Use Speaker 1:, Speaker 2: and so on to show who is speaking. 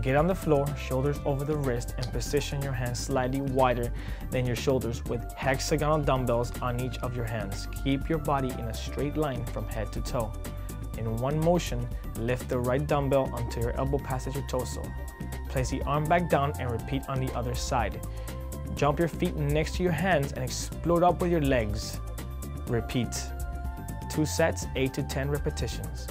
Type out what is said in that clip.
Speaker 1: get on the floor, shoulders over the wrist, and position your hands slightly wider than your shoulders with hexagonal dumbbells on each of your hands. Keep your body in a straight line from head to toe. In one motion, lift the right dumbbell until your elbow passes your torso. Place the arm back down and repeat on the other side. Jump your feet next to your hands and explode up with your legs. Repeat. Two sets, 8 to 10 repetitions.